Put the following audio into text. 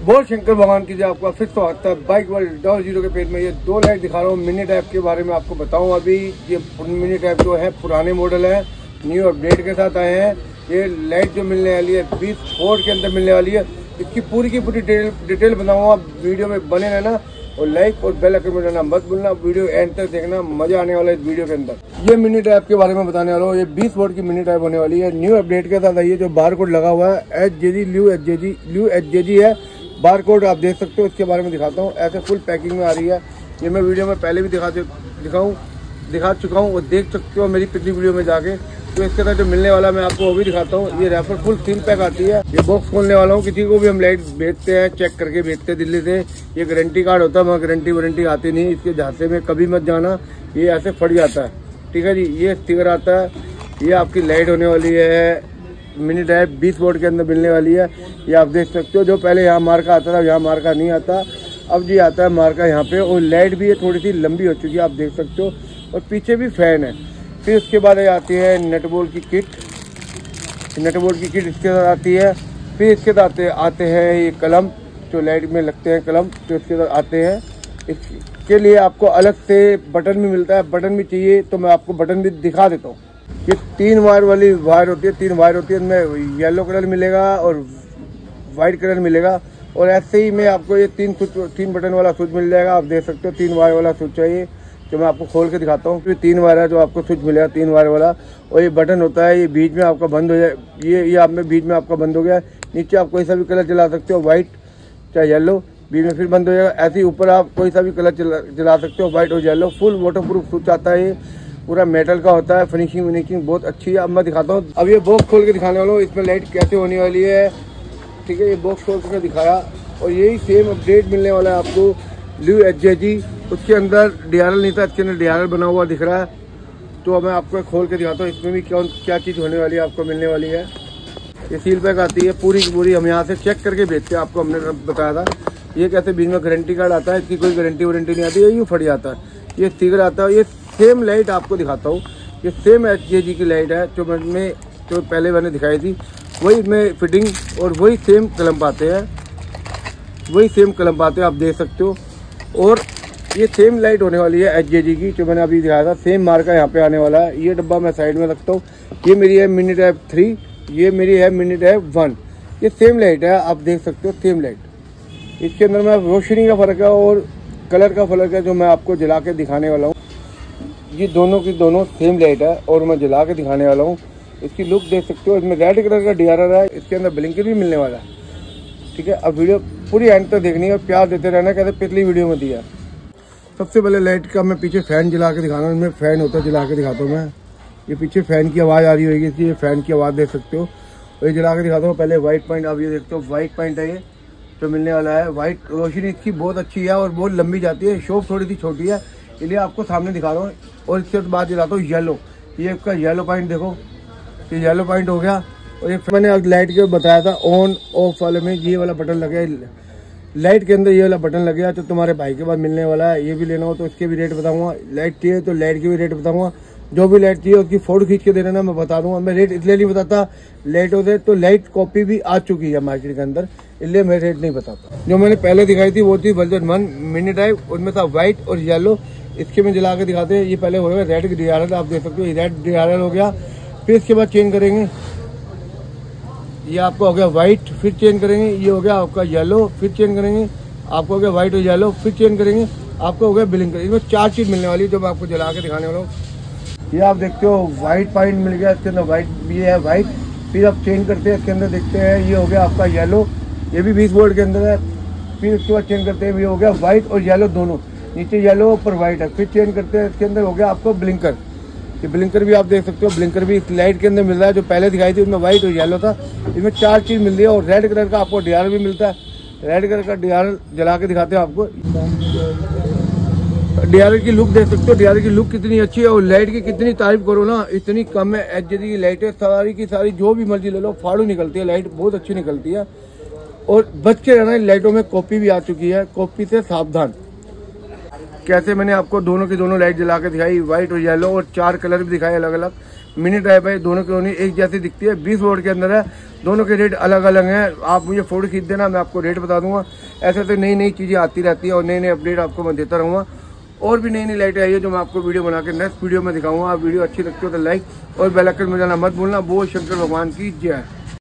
बोल शंकर भगवान की जय। आपका फिर तो आता है बाइक वर्ल्ड डबल ज़ीरो के पेज में। ये दो लाइट दिखा रहा हूँ, मिनी टाइप के बारे में आपको बताऊँ अभी। ये मिनी टाइप जो है, पुराने मॉडल है, न्यू अपडेट के साथ आए हैं। ये लाइट जो मिलने वाली है, बीस फोर्ट के अंदर मिलने वाली है। इसकी पूरी की पूरी डिटेल डिटेल बताऊँगा वीडियो में बने रहना और लाइक और बेल आइकन बजाना मत भूलना। वीडियो एंड तक देखना, मज़ा आने वाला है इस वीडियो के अंदर। ये मिनी टैप के बारे में बताने वाला हूँ। ये 20 वोट की मिनी टाइप होने वाली है। न्यू अपडेट के साथ आई है जो बार कोड लगा हुआ है, एच जे जी, ल्यू एच जे जी, ल्यू एच जे जी है। बार कोड आप देख सकते हो, इसके बारे में दिखाता हूँ। ऐसे फुल पैकिंग में आ रही है। ये मैं वीडियो में पहले भी दिखा दिखाऊँ, दिखा चुका हूँ, और देख सकते हो मेरी पिछली वीडियो में जाके। तो इसके साथ जो मिलने वाला मैं आपको वो भी दिखाता हूँ। ये रेफर फुल तीन पैक आती है। ये बॉक्स खोलने वाला हूँ। किसी को भी हम लाइट भेजते हैं चेक करके भेजते हैं दिल्ली से। ये गारंटी कार्ड होता है वहाँ गारंटी वारंटी आती नहीं। इसके झांसे में कभी मत जाना। ये ऐसे फट जाता है। ठीक है जी, ये स्टिकर आता है। ये आपकी लाइट होने वाली है। मिनी टाइप बीस वोट के अंदर मिलने वाली है। ये आप देख सकते हो, जो पहले यहाँ मार्का आता था यहाँ मार्का नहीं आता। अब जी आता है मार्का यहाँ पे, और लाइट भी है थोड़ी सी लंबी हो चुकी है, आप देख सकते हो। और पीछे भी फ़ैन है। फिर उसके बाद आती है नटबोल की किट। नटबोल की किट इसके साथ आती है। फिर इसके साथ आते आते हैं ये कलम, जो लाइट में लगते हैं कलम तो इसके साथ आते हैं। इसके लिए आपको अलग से बटन भी मिलता है। बटन भी चाहिए तो मैं आपको बटन भी दिखा देता हूँ। ये तीन वायर वाली वायर होती है, तीन वायर होती है, इनमें येलो कलर मिलेगा और वाइट कलर मिलेगा। और ऐसे ही में आपको ये तीन स्विच तीन बटन वाला स्विच मिल जाएगा। आप देख सकते हो, तीन वायर वाला स्विच चाहिए जो मैं आपको खोल के दिखाता हूँ। तीन वायर है जो आपको स्विच मिलेगा, तीन वायर वाला। और ये बटन होता है, ये बीच में आपका बंद हो जाए, ये ये आप में बीच में आपका बंद हो गया। नीचे आप कोई सा भी कलर चला सकते हो व्हाइट चाहे येलो बीच में फिर बंद हो जाएगा। ऐसे ही ऊपर आप कोई सा भी कलर चला सकते हो व्हाइट और yellow full waterproof switch आता है ये। पूरा मेटल का होता है फिनिशिंग विनिशिंग बहुत अच्छी है। अब मैं दिखाता हूँ। अब ये बॉक्स खोल के दिखाने वाला हूँ, इसमें लाइट कैसे होने वाली है। ठीक है, ये बॉक्स खोल के दिखाया। और यही सेम अपडेट मिलने वाला है आपको। ल्यू एच जे उसके अंदर डी आर नहीं था इसके अंदर DRL बना हुआ दिख रहा है। तो मैं आपको खोल के दिखाता हूँ, इसमें भी कौन, क्या चीज़ होने वाली है, आपको मिलने वाली है। ये सील पैक आती है, पूरी की पूरी हम यहाँ से चेक करके भेजते हैं, आपको हमने बताया था। ये कहते बीच में गारंटी कार्ड आता है, इसकी कोई गारंटी वारंटी नहीं आती है यूँ फट जाता है। ये स्टिकर आता है, ये सेम लाइट आपको दिखाता हूँ, ये सेम एच जी की लाइट है, जो मैंने जो पहले मैंने दिखाई थी, वही में फिटिंग और वही सेम कलम पाते हैं। वही सेम कलम पाते हैं, आप देख सकते हो। और ये सेम लाइट होने वाली है एच जी की, जो मैंने अभी दिखाया था सेम मार्का यहाँ पे आने वाला है। ये डब्बा मैं साइड में रखता हूँ। ये मेरी है मिनी टैप थ्री ये मेरी है मिनी टैप वन ये सेम लाइट है, आप देख सकते हो सेम लाइट इसके अंदर में रोशनी का फ़र्क है और कलर का फ़र्क है, जो मैं आपको जला के दिखाने वाला हूँ। ये दोनों की दोनों सेम लाइट है और मैं जला के दिखाने वाला हूँ। इसकी लुक देख सकते हो। इसमें रेड कलर का डी है। इसके अंदर ब्लिंकर भी मिलने वाला है। ठीक है? अब वीडियो पूरी एंड तक देखनी है और प्यार देते रहना कहते पिछली वीडियो में दिया। सबसे पहले लाइट का मैं पीछे फ़ैन जला के दिखाना इसमें फ़ैन होता है, जला के दिखाता हूँ मैं। ये पीछे फ़ैन की आवाज़ आ रही होगी, इसलिए फ़ैन की आवाज़ देख सकते हो। और ये जला के दिखाता हूँ। पहले वाइट पॉइंट आप ये देखते हो वाइट पॉइंट है ये, जो मिलने वाला है। वाइट रोशनी इसकी बहुत अच्छी है और बहुत लंबी जाती है। शोप थोड़ी सी छोटी है, इसलिए आपको सामने दिखा रहा हूँ। और इसके बाद जलाता हूँ येलो ये इसका येलो पॉइंट देखो। ये येलो पॉइंट हो गया। और ये मैंने लाइट के बताया था ऑन ऑफ़ वाले में ये वाला बटन लगे लाइट के अंदर ये वाला बटन लग गया तो तुम्हारे भाई के बाद मिलने वाला है, ये भी लेना हो तो इसके भी रेट बताऊँगा। लाइट चाहिए तो लाइट के भी रेट बताऊँगा। जो भी लाइट चाहिए उसकी फ़ोटो खींच के देना मैं बता दूँगा। मैं रेट इसलिए नहीं बताता लाइटों से तो लाइट कॉपी भी आ चुकी है मार्केट के अंदर, इसलिए मैं रेट नहीं बताता। जो मैंने पहले दिखाई थी वो थी बजट वन मिनी ड्राइव उनमें था व्हाइट और येलो इसके में जला के दिखाते हैं। ये पहले हो गया रेड डी आर आप देख सकते हो। रेड डी हो गया। फिर इसके बाद चेंज करेंगे। ये आपको हो गया व्हाइट फिर चेंज करेंगे। ये हो गया आपका येलो फिर चेंज करेंगे। आपको हो गया व्हाइट और येलो फिर चेंज करेंगे। आपको हो गया बिलिंग इसमें चार चीज़ मिलने वाली है जो मैं आपको जला के दिखाने वाला हूँ। ये आप देखते हो व्हाइट पॉइंट मिल गया। इसके अंदर व्हाइट ये है व्हाइट फिर आप चेंज करते हैं। इसके अंदर देखते हैं, ये हो गया आपका येलो ये भी बीस बोर्ड के अंदर है। फिर उसके बाद चेंज करते हैं, ये हो गया व्हाइट और येलो दोनों। नीचे येलो ऊपर व्हाइट है। फिर चेंज करते हैं, इसके अंदर हो गया आपको ब्लिंकर ये ब्लिंकर भी आप देख सकते हो ब्लिंकर भी इस लाइट के अंदर मिल रहा है, जो पहले दिखाई थी, उसमें व्हाइट और येलो था। इसमें चार चीज़ मिल रही है और रेड कलर का आपको डी भी मिलता है। रेड कलर का डी जला के दिखाते हैं आपको। डी की लुक देख सकते हो डी की लुक कितनी अच्छी है और लाइट की कितनी तारीफ़ करो ना, इतनी कम है एच की लाइट है, सारी की सारी, जो भी मर्ज़ी ले लो, फाड़ू निकलती है लाइट बहुत अच्छी निकलती है। और बच के रहना लाइटों में कॉपी भी आ चुकी है कॉपी से सावधान। कैसे मैंने आपको दोनों की दोनों लाइट जला के दिखाई व्हाइट और येलो और चार कलर भी दिखाए अलग अलग मिनी टाइप है, दोनों की दोनों एक जैसी दिखती है। बीस वोट के अंदर है, दोनों के रेट अलग अलग हैं। आप मुझे फ़ोटो खींच देना, मैं आपको रेट बता दूँगा। ऐसे तो नई नई चीज़ें आती रहती है और नई नई अपडेट आपको मैं देता रहूँगा। और भी नई नई लाइटें आई है जो मैं आपको वीडियो बना के नेक्स्ट वीडियो में दिखाऊँगा। आप वीडियो अच्छी लगती हो तो लाइक और बेल आइकन में जाना मत भूलना। वो शंकर भगवान की जय।